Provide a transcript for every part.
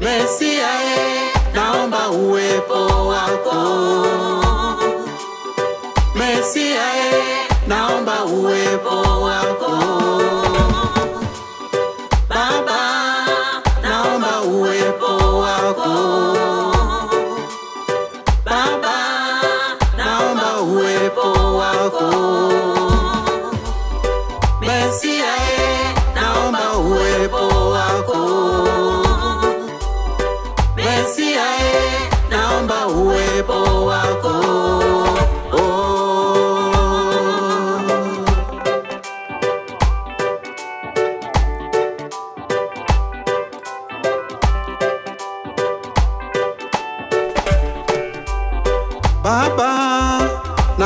Mesia, naomba uwepo wako. Mesia, naomba uwepo wako. Baba,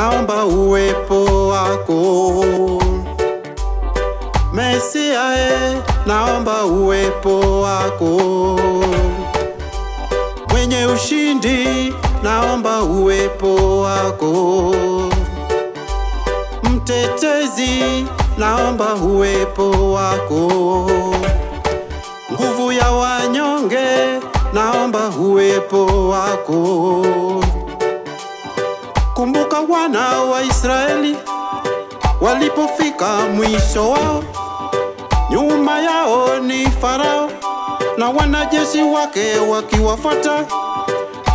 naomba uwepo wako. Mesia, e, naomba uwepo wako. Mwenye ushindi, naomba uwepo wako. Mtetezi, naomba uwepo wako. Nguvu ya wanyonge, naomba uwepo wako. Kumbuka wana wa Israeli walipofika mwisho wao, nyuma yao ni Farao na wanajeshi wake wakiwafuata,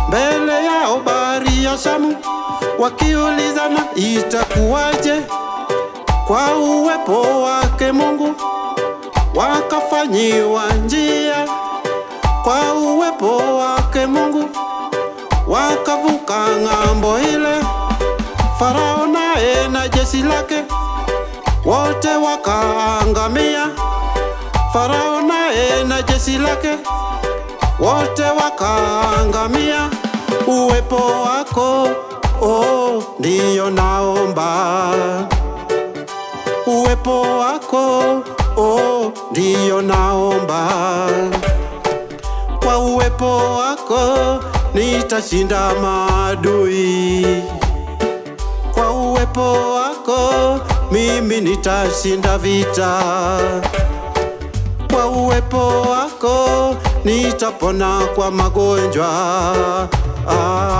mbele yao bahari ya Shamu, wakiulizana itakuwaje kwa uwepo wake Mungu, wakafanyiwa njia kwa uwepo wake Mungu wakavuka ng'ambo ile. Farao naye na jeshi lake wote wakaangamia. Farao naye na jeshi lake wote wakaangamia. Uwepo wako oh, ndiyo naomba. Uwepo wako oh, ndiyo naomba kwa uwepo wako nitashinda maadui. Kwa uwepo wako mimi nitashinda vita. Kwa uwepo wako nitapona kwa magonjwa. Ah.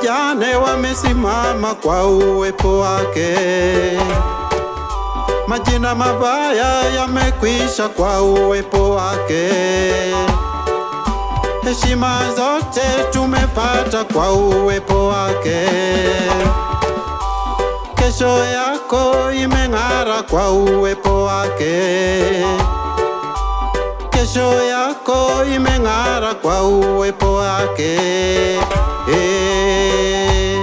Wajane wamesimama kwa uwepo wake. Majina mabaya yamekwisha kwa uwepo wake. Heshima zote tumepata kwa uwepo wake. Kesho yako imeng'ara kwa uwepo wake. Kesho yako imeng'ara kwa uwepo wake. Eh.